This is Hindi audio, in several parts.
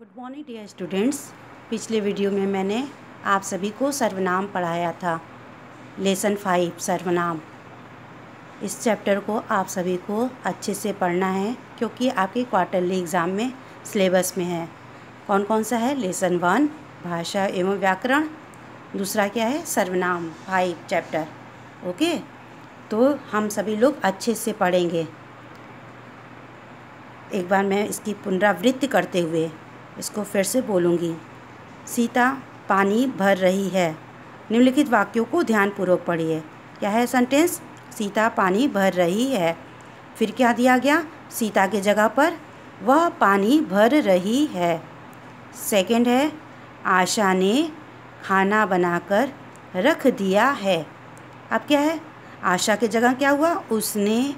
गुड मॉर्निंग डियर स्टूडेंट्स पिछले वीडियो में मैंने आप सभी को सर्वनाम पढ़ाया था। लेसन फाइव सर्वनाम। इस चैप्टर को आप सभी को अच्छे से पढ़ना है, क्योंकि आपके क्वार्टरली एग्ज़ाम में सिलेबस में है। कौन कौन सा है? लेसन वन भाषा एवं व्याकरण। दूसरा क्या है? सर्वनाम फाइव चैप्टर ओके तो हम सभी लोग अच्छे से पढ़ेंगे। एक बार मैं इसकी पुनरावृत्ति करते हुए इसको फिर से बोलूँगी। सीता, पानी भर रही है। निम्नलिखित वाक्यों को ध्यानपूर्वक पढ़िए। क्या है सेंटेंस? सीता, पानी भर रही है। फिर क्या दिया गया? सीता के जगह पर वह पानी भर रही है। सेकंड है, आशा ने खाना बनाकर रख दिया है। अब क्या है? आशा के जगह क्या हुआ? उसने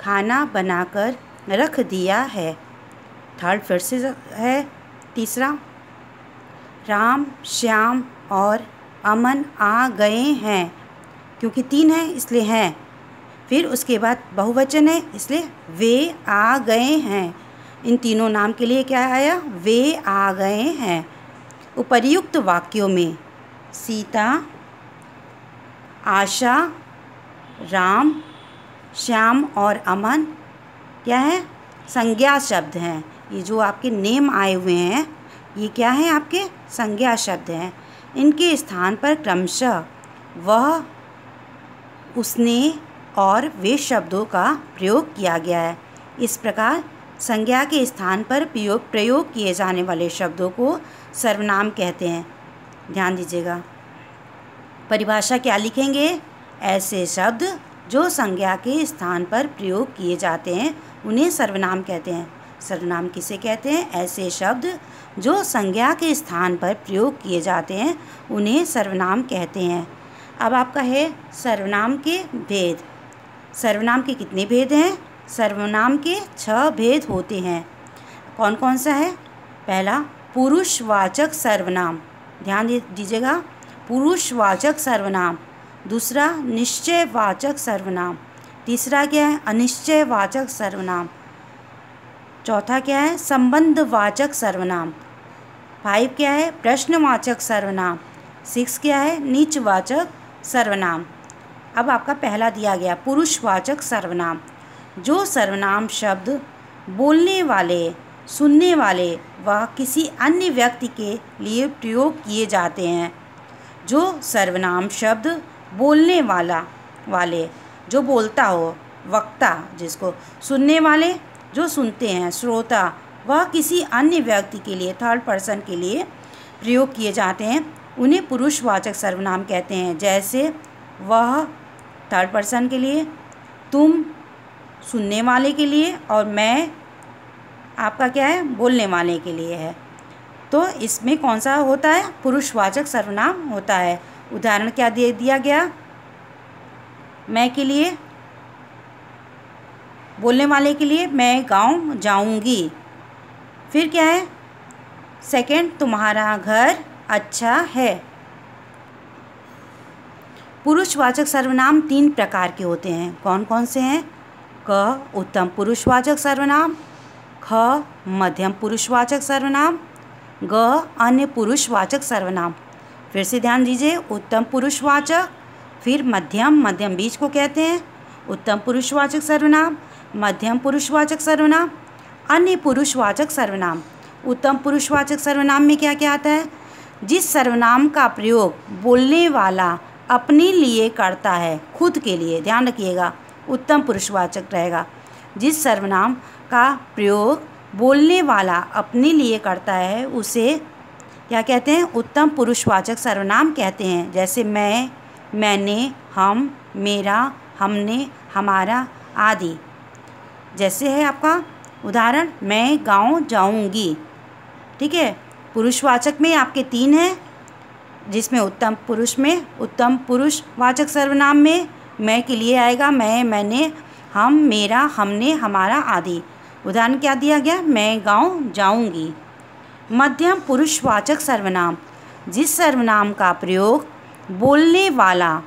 खाना बनाकर रख दिया है। थर्ड फिर से है तीसरा, राम, श्याम और अमन आ गए हैं, क्योंकि तीन हैं, इसलिए हैं। फिर उसके बाद बहुवचन है, इसलिए वे आ गए हैं। इन तीनों नाम के लिए क्या आया? वे आ गए हैं। उपर्युक्त वाक्यों में, सीता, आशा, राम, श्याम और अमन, क्या है? संज्ञा शब्द हैं। ये जो आपके नेम आए हुए हैं ये क्या है आपके संज्ञा शब्द हैं? इनके स्थान पर क्रमशः वह, उसने और वे शब्दों का प्रयोग किया गया है। इस प्रकार संज्ञा के स्थान पर प्रयोग प्रयोग किए जाने वाले शब्दों को सर्वनाम कहते हैं। ध्यान दीजिएगा। परिभाषा क्या लिखेंगे? ऐसे शब्द जो संज्ञा के स्थान पर प्रयोग किए जाते हैं, उन्हें सर्वनाम कहते हैं। सर्वनाम किसे कहते हैं? ऐसे शब्द जो संज्ञा के स्थान पर प्रयोग किए जाते हैं, उन्हें सर्वनाम कहते हैं। अब आपका है सर्वनाम के भेद। सर्वनाम के कितने भेद हैं? सर्वनाम के छह भेद होते हैं। कौन कौन सा है? पहला, पुरुषवाचक सर्वनाम। ध्यान दीजिएगा। पुरुषवाचक सर्वनाम। दूसरा, निश्चयवाचक सर्वनाम। तीसरा क्या है? अनिश्चयवाचक सर्वनाम। चौथा क्या है? संबंधवाचक सर्वनाम। फाइव क्या है? प्रश्नवाचक सर्वनाम। सिक्स क्या है? नीचवाचक सर्वनाम। अब आपका पहला दिया गया, पुरुषवाचक सर्वनाम। जो सर्वनाम शब्द बोलने वाले, सुनने वाले व किसी अन्य व्यक्ति के लिए प्रयोग किए जाते हैं, जो सर्वनाम शब्द बोलने वाला, वाले, जो बोलता हो, वक्ता जिसको सुनने वाले जो सुनते हैं श्रोता, वह किसी अन्य व्यक्ति के लिए थर्ड पर्सन के लिए प्रयोग किए जाते हैं। उन्हें पुरुषवाचक सर्वनाम कहते हैं, जैसे वह थर्ड पर्सन के लिए, तुम सुनने वाले के लिए और मैं आपका क्या है? बोलने वाले के लिए है। तो इसमें कौन सा होता है? पुरुषवाचक सर्वनाम होता है। उदाहरण क्या दे दिया गया? मैं के लिए बोलने वाले के लिए मैं गाँव जाऊँगी। फिर क्या है? सेकंड तुम्हारा घर अच्छा है। पुरुषवाचक सर्वनाम तीन प्रकार के होते हैं। कौन कौन से हैं? क, उत्तम पुरुषवाचक सर्वनाम, ख, मध्यम पुरुषवाचक सर्वनाम, ग, अन्य पुरुषवाचक सर्वनाम। फिर से ध्यान दीजिए, उत्तम पुरुषवाचक, फिर मध्यम मध्यम बीज को कहते हैं। उत्तम पुरुषवाचक सर्वनाम मध्यम पुरुषवाचक सर्वनाम, अन्य पुरुषवाचक सर्वनाम। उत्तम पुरुषवाचक सर्वनाम में क्या क्या आता है? जिस सर्वनाम का प्रयोग बोलने वाला अपने लिए करता है, खुद के लिए, ध्यान रखिएगा, उत्तम पुरुषवाचक रहेगा। जिस सर्वनाम का प्रयोग बोलने वाला अपने लिए करता है, उसे क्या कहते हैं? उत्तम पुरुषवाचक सर्वनाम कहते हैं। जैसे मैं, मैंने, हम, मेरा, हमने, हमारा, आदि। जैसे है आपका उदाहरण, मैं गाँव जाऊँगी। ठीक है? पुरुषवाचक में आपके तीन हैं, जिसमें उत्तम पुरुष में, उत्तम पुरुष वाचक सर्वनाम में, मैं के लिए आएगा, मैं, मैंने, हम, मेरा, हमने, हमारा आदि। उदाहरण क्या दिया गया? मैं गाँव जाऊँगी। मध्यम पुरुषवाचक सर्वनाम, जिस सर्वनाम का प्रयोग बोलने वाला,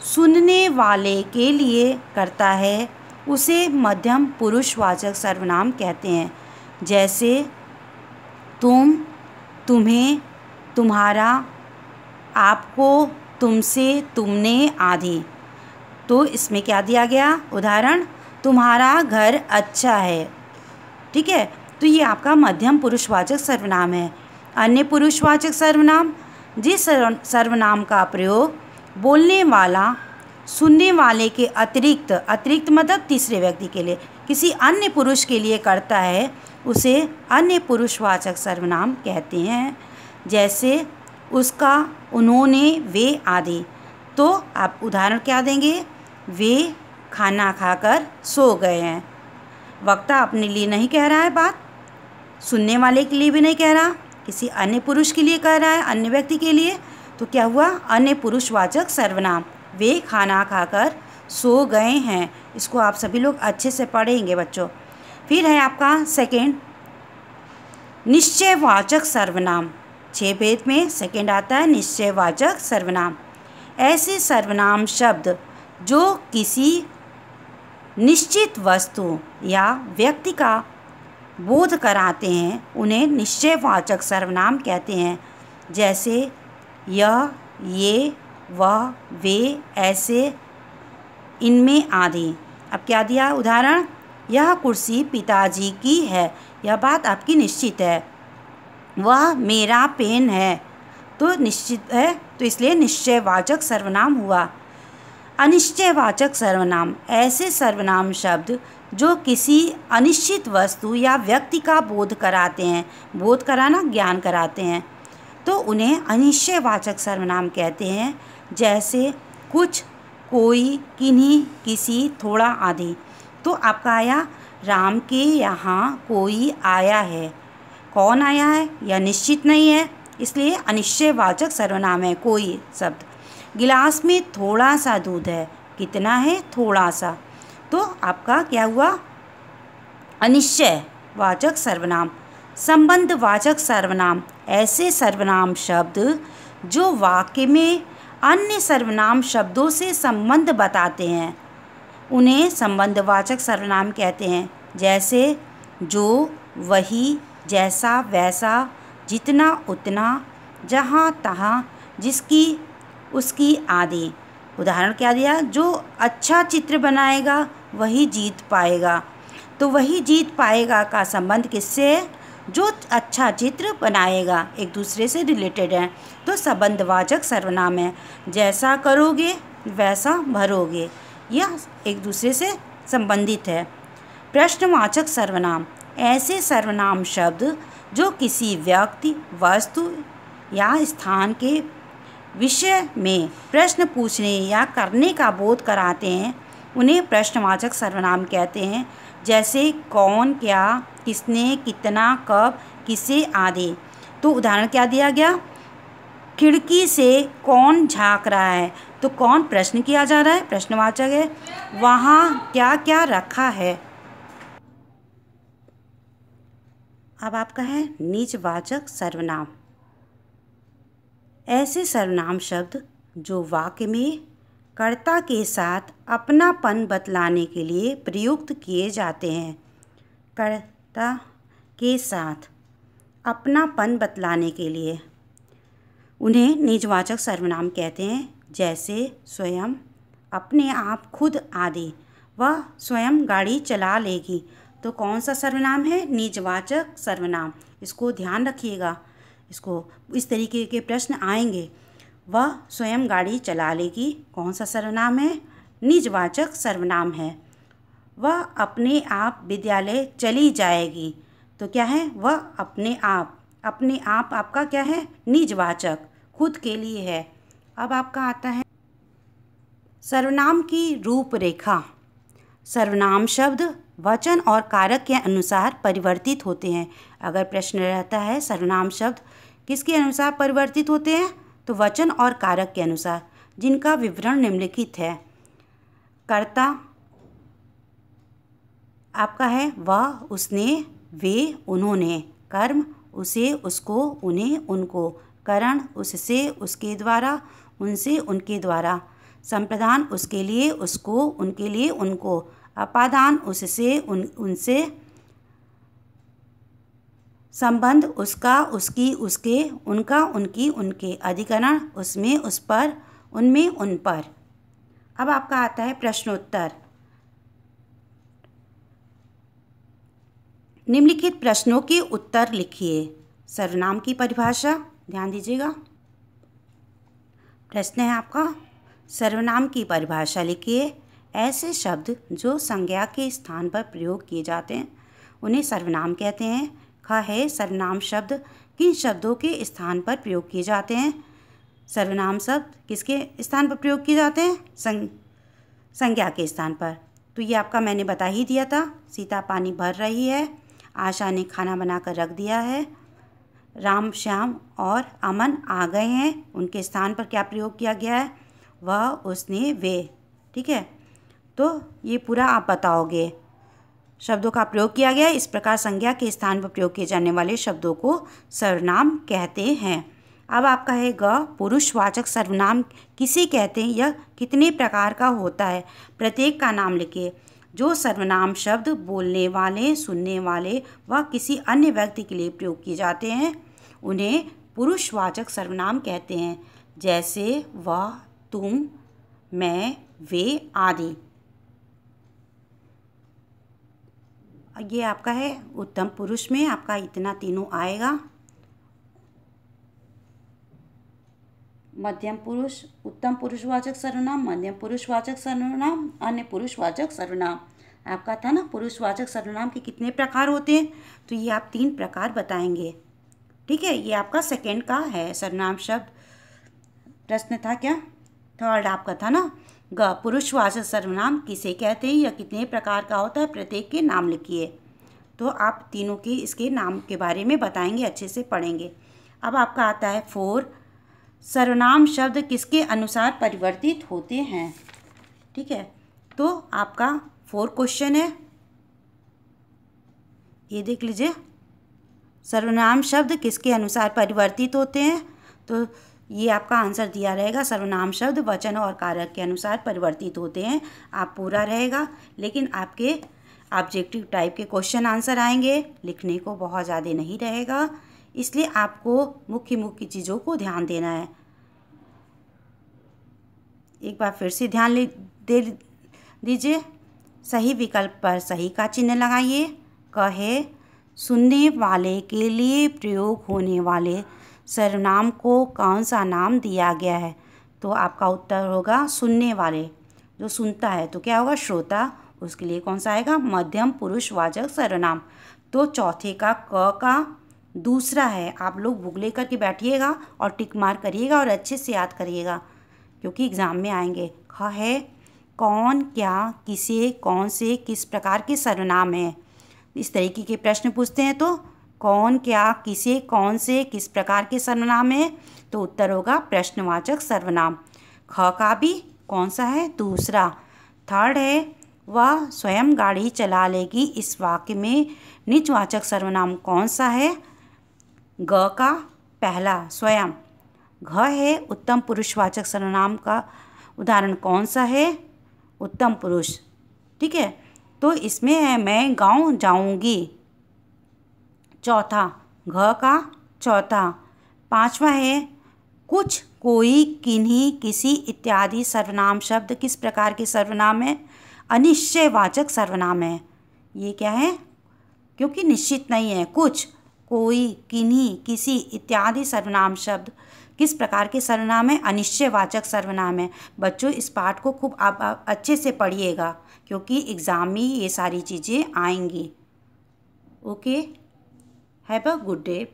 सुनने वाले के लिए करता है उसे मध्यम पुरुषवाचक सर्वनाम कहते हैं। जैसे, तुम तुम्हें, तुम्हारा, आपको, तुमसे तुमने आदि। तो इसमें क्या दिया गया? उदाहरण, तुम्हारा घर अच्छा है। ठीक है? तो ये आपका मध्यम पुरुषवाचक सर्वनाम है। अन्य पुरुषवाचक सर्वनाम, जिस सर्वनाम का प्रयोग बोलने वाला सुनने वाले के अतिरिक्त अतिरिक्त मतलब तीसरे व्यक्ति के लिए। किसी अन्य पुरुष के लिए करता है, उसे अन्य पुरुषवाचक सर्वनाम कहते हैं। जैसे, उसका उन्होंने वे आदि। तो आप उदाहरण क्या देंगे? वे खाना खाकर सो गए हैं। वक्ता अपने लिए नहीं कह रहा है बात। सुनने वाले के लिए भी नहीं कह रहा। किसी अन्य पुरुष के लिए कह रहा है, अन्य व्यक्ति के लिए। तो क्या हुआ? अन्य पुरुषवाचक सर्वनाम। वे खाना खाकर सो गए हैं। इसको आप सभी लोग अच्छे से पढ़ेंगे बच्चों। फिर है आपका सेकेंड निश्चयवाचक सर्वनाम। छः भेद में सेकेंड आता है, निश्चयवाचक सर्वनाम। ऐसे सर्वनाम शब्द जो किसी निश्चित वस्तु या व्यक्ति का बोध कराते हैं, उन्हें निश्चयवाचक सर्वनाम कहते हैं। जैसे यह ये वह, वे, ऐसे इनमें आदि। अब क्या दिया उदाहरण? यह कुर्सी पिताजी की है। यह बात आपकी निश्चित है। वह, मेरा पेन है। तो निश्चित है तो इसलिए निश्चयवाचक सर्वनाम हुआ। अनिश्चयवाचक सर्वनाम, ऐसे सर्वनाम शब्द जो किसी अनिश्चित वस्तु या व्यक्ति का बोध कराते हैं। बोध कराना, ज्ञान कराते हैं। तो उन्हें अनिश्चयवाचक सर्वनाम कहते हैं। जैसे कुछ, कोई, किन्हीं, किसी, थोड़ा आदि। तो आपका आया, राम के यहाँ कोई आया है। कौन आया है? यह निश्चित नहीं है, इसलिए अनिश्चयवाचक सर्वनाम है, कोई शब्द। गिलास में थोड़ा सा दूध है, कितना है? थोड़ा सा। तो आपका क्या हुआ? अनिश्चय वाचक सर्वनाम। संबंध वाचक सर्वनाम, ऐसे सर्वनाम शब्द जो वाक्य में अन्य सर्वनाम शब्दों से संबंध बताते हैं। उन्हें संबंधवाचक सर्वनाम कहते हैं, जैसे, जो, वही, जैसा, वैसा, जितना, उतना, जहाँ, तहाँ, जिसकी, उसकी आदि। उदाहरण क्या दिया? जो अच्छा चित्र बनाएगा, वही जीत पाएगा। तो वही जीत पाएगा का संबंध किससे? जो अच्छा चित्र बनाएगा, एक दूसरे से रिलेटेड है। तो संबंधवाचक सर्वनाम है। जैसा करोगे, वैसा भरोगे। यह एक दूसरे से संबंधित है। प्रश्नवाचक सर्वनाम। ऐसे सर्वनाम शब्द जो किसी व्यक्ति, वस्तु या स्थान के विषय में प्रश्न पूछने या करने का बोध कराते हैं, उन्हें प्रश्नवाचक सर्वनाम कहते हैं। जैसे कौन क्या किसने कितना कब किसे आदि तो उदाहरण क्या दिया गया? खिड़की से कौन झाँक रहा है? तो कौन प्रश्न किया जा रहा है? प्रश्नवाचक है। वहाँ क्या क्या रखा है? अब आपका है नीचवाचक सर्वनाम। ऐसे सर्वनाम शब्द जो वाक्य में कर्ता के साथ अपनापन बतलाने के लिए प्रयुक्त किए जाते हैं। कर्ता के साथ अपनापन बतलाने के लिए। उन्हें निजवाचक सर्वनाम कहते हैं, जैसे स्वयं अपने आप खुद आदि। वह स्वयं गाड़ी चला लेगी। तो कौन सा सर्वनाम है? निजवाचक सर्वनाम। इसको ध्यान रखिएगा। इसको, इस तरीके के प्रश्न आएँगे। वह स्वयं गाड़ी चला लेगी। कौन सा सर्वनाम है? निजवाचक सर्वनाम है। वह अपने आप विद्यालय चली जाएगी। तो क्या है? वह अपने आप। अपने आप आपका क्या है? निजवाचक खुद के लिए है। अब आपका आता है सर्वनाम की रूपरेखा। सर्वनाम शब्द वचन और कारक के अनुसार परिवर्तित होते हैं। अगर प्रश्न रहता है, सर्वनाम शब्द किसके अनुसार परिवर्तित होते हैं? तो वचन और कारक के अनुसार, जिनका विवरण निम्नलिखित है। कर्ता आपका है, वह उसने, वे उन्होंने कर्म, उसे उसको, उन्हें उनको, करण उससे उसके द्वारा, उनसे उनके द्वारा संप्रदान उसके लिए, उसको उनके लिए उनको, अपादान उससे उन, उनसे, संबंध उसका, उसकी, उसके, उनका, उनकी, उनके, अधिकरण उसमें, उस पर, उनमें, उन पर। अब आपका आता है प्रश्नोत्तर। निम्नलिखित प्रश्नों के उत्तर लिखिए। सर्वनाम की परिभाषा, ध्यान दीजिएगा। प्रश्न है आपका, सर्वनाम की परिभाषा लिखिए। ऐसे शब्द जो संज्ञा के स्थान पर प्रयोग किए जाते हैं, उन्हें सर्वनाम कहते हैं। ख है सर्वनाम शब्द, किन शब्दों के स्थान पर प्रयोग किए जाते हैं? सर्वनाम शब्द किसके स्थान पर प्रयोग किए जाते हैं? संग संज्ञा के स्थान पर। तो ये आपका मैंने बता ही दिया था, सीता पानी भर रही है। आशा ने खाना बनाकर रख दिया है। राम, श्याम और अमन आ गए हैं। उनके स्थान पर क्या प्रयोग किया गया है? वह उसने वे, ठीक है? तो ये पूरा आप बताओगे। शब्दों का प्रयोग किया गया। इस प्रकार संज्ञा के स्थान पर प्रयोग किए जाने वाले शब्दों को सर्वनाम कहते हैं। अब आपका है ग पुरुषवाचक सर्वनाम किसे कहते हैं? यह कितने प्रकार का होता है? प्रत्येक का नाम लिखिए। जो सर्वनाम शब्द बोलने वाले, सुनने वाले व किसी अन्य व्यक्ति के लिए प्रयोग किए जाते हैं, उन्हें पुरुषवाचक सर्वनाम कहते हैं, जैसे वह तुम, मैं, वे आदि। ये आपका है उत्तम पुरुष में, आपका इतना तीनों आएगा। मध्यम पुरुष, उत्तम पुरुषवाचक सर्वनाम, मध्यम पुरुषवाचक सर्वनाम, अन्य पुरुषवाचक सर्वनाम। आपका था ना, पुरुषवाचक सर्वनाम के कितने प्रकार होते हैं? तो ये आप तीन प्रकार बताएँगे। ठीक है, ये आपका सेकेंड का है, सर्वनाम शब्द। प्रश्न था क्या? थर्ड आपका था ना? ग, पुरुषवाचक सर्वनाम किसे कहते हैं या कितने प्रकार का होता है? प्रत्येक के नाम लिखिए। तो आप तीनों के इसके नाम के बारे में बताएँगे, अच्छे से पढ़ेंगे। अब आपका आता है फोर सर्वनाम शब्द किसके अनुसार परिवर्तित होते हैं? ठीक है तो आपका फोर क्वेश्चन है। ये देख लीजिए, सर्वनाम शब्द किसके अनुसार परिवर्तित होते हैं? तो ये आपका आंसर दिया रहेगा, सर्वनाम शब्द वचन और कारक के अनुसार परिवर्तित होते हैं। आप पूरा रहेगा, लेकिन आपके ऑब्जेक्टिव टाइप के क्वेश्चन आंसर आएँगे, लिखने को बहुत ज़्यादा नहीं रहेगा। इसलिए आपको मुख्य मुख्य चीज़ों को ध्यान देना है। एक बार फिर से ध्यान दे दीजिए। सही विकल्प पर सही का चिन्ह लगाइए। कहे, सुनने वाले के लिए प्रयोग होने वाले सर्वनाम को कौन सा नाम दिया गया है? तो आपका उत्तर होगा, सुनने वाले। जो सुनता है तो क्या होगा? श्रोता। उसके लिए कौन सा आएगा? मध्यम पुरुषवाचक सर्वनाम। तो चौथे का क का दूसरा है, आप लोग बुक लेकर के बैठिएगा और टिक मार करिएगा और अच्छे से याद करिएगा, क्योंकि एग्ज़ाम में आएँगे। ख है, कौन, क्या, किसे, कौन से, किस प्रकार के सर्वनाम हैं? इस तरीके के प्रश्न पूछते हैं तो कौन, क्या, किसे, कौन से, किस प्रकार के सर्वनाम है? तो उत्तर होगा प्रश्नवाचक सर्वनाम। ख का भी कौन सा है? दूसरा। थर्ड है, वह स्वयं गाड़ी चला लेगी। इस वाक्य में निजवाचक सर्वनाम कौन सा है? ग का पहला स्वयं। घ है उत्तम पुरुषवाचक सर्वनाम का। उदाहरण कौन सा है? उत्तम पुरुष। ठीक है? तो इसमें है, मैं गाँव जाऊँगी। चौथा। घ का चौथा। पांचवा है, कुछ, कोई, किन्हीं, किसी इत्यादि सर्वनाम शब्द किस प्रकार के सर्वनाम है? अनिश्चयवाचक सर्वनाम है। ये क्या है? क्योंकि निश्चित नहीं है। कुछ कोई, किन्हीं, किसी इत्यादि सर्वनाम शब्द। किस प्रकार के सर्वनाम है? अनिश्चयवाचक सर्वनाम है। बच्चों, इस पाठ को खूब आप अच्छे से पढ़िएगा, क्योंकि एग्ज़ाम में ये सारी चीज़ें आएँगी। Okay have a good day.